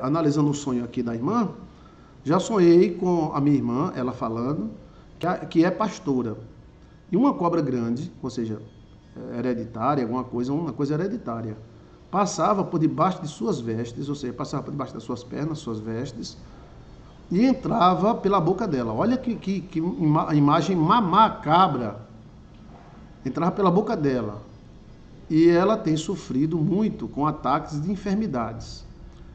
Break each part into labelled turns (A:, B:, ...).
A: analisando o sonho aqui da irmã, já sonhei com a minha irmã, ela falando, que é pastora. E uma cobra grande, ou seja, hereditária, alguma coisa, uma coisa hereditária, passava por debaixo de suas vestes, ou seja, passava por debaixo das suas pernas, suas vestes, e entrava pela boca dela. Olha que, que, que ima imagem macabra. Entrava pela boca dela. E ela tem sofrido muito com ataques de enfermidades.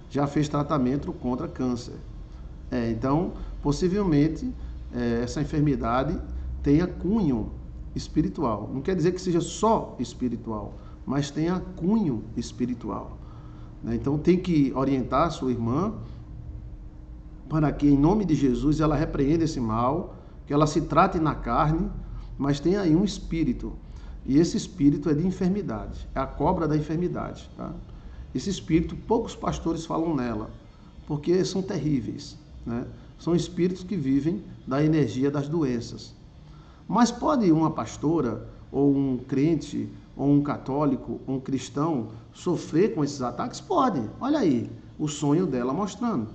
A: Já fez tratamento contra câncer. É, então, possivelmente, é, essa enfermidade tenha cunho espiritual. Não quer dizer que seja só espiritual, mas tenha cunho espiritual. Né? Então, tem que orientar a sua irmã para que, em nome de Jesus, ela repreenda esse mal, que ela se trate na carne, mas tem aí um espírito. E esse espírito é de enfermidade, é a cobra da enfermidade. Tá? Esse espírito, poucos pastores falam nela, porque são terríveis. Né? São espíritos que vivem da energia das doenças. Mas pode uma pastora, ou um crente, ou um católico, ou um cristão sofrer com esses ataques? Pode. Olha aí, o sonho dela mostrando.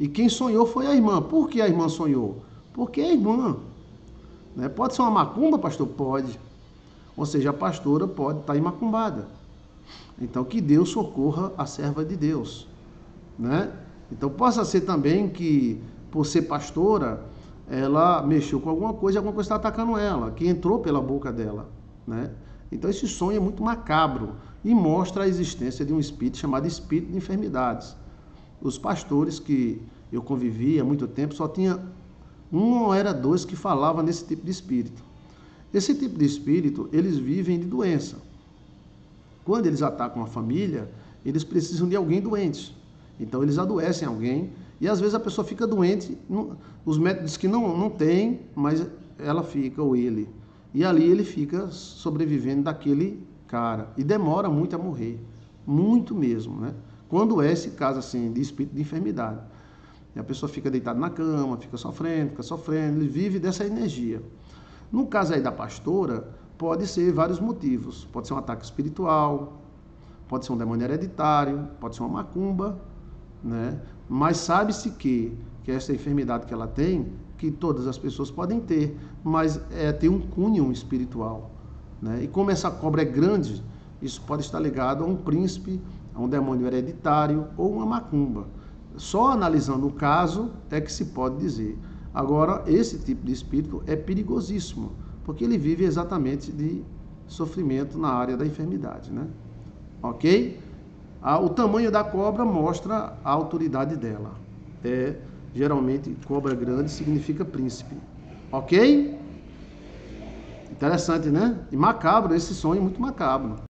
A: E quem sonhou foi a irmã. Por que a irmã sonhou? Porque é irmã. Né? Pode ser uma macumba, pastor? Pode. Ou seja, a pastora pode estar imacumbada. Então, que Deus socorra a serva de Deus. Né? Então, possa ser também que, por ser pastora, ela mexeu com alguma coisa e alguma coisa está atacando ela, que entrou pela boca dela. Né? Então, esse sonho é muito macabro e mostra a existência de um espírito chamado espírito de enfermidades os pastores que eu convivi há muito tempo, só tinha um ou era dois que falavam nesse tipo de espírito. Esse tipo de espírito, eles vivem de doença. Quando eles atacam a família, eles precisam de alguém doente. Então eles adoecem alguém e às vezes a pessoa fica doente, os médicos dizem que não, não tem, mas ela fica, ou ele. E ali ele fica sobrevivendo daquele cara. E demora muito a morrer. Muito mesmo, né? Quando é esse caso assim, de espírito de enfermidade. E a pessoa fica deitada na cama, fica sofrendo, fica sofrendo, ele vive dessa energia. No caso aí da pastora, pode ser vários motivos. Pode ser um ataque espiritual, pode ser um demônio hereditário, pode ser uma macumba, né? Mas sabe-se que, que essa enfermidade que ela tem, que todas as pessoas podem ter, mas é, tem um cunho espiritual. Né? E como essa cobra é grande, isso pode estar ligado a um príncipe a um demônio hereditário ou uma macumba. Só analisando o caso é que se pode dizer. Agora, esse tipo de espírito é perigosíssimo, porque ele vive exatamente de sofrimento na área da enfermidade, né? Ok? Ah, o tamanho da cobra mostra a autoridade dela. É geralmente cobra grande significa príncipe. Ok? Interessante, né? E macabro, esse sonho é muito macabro.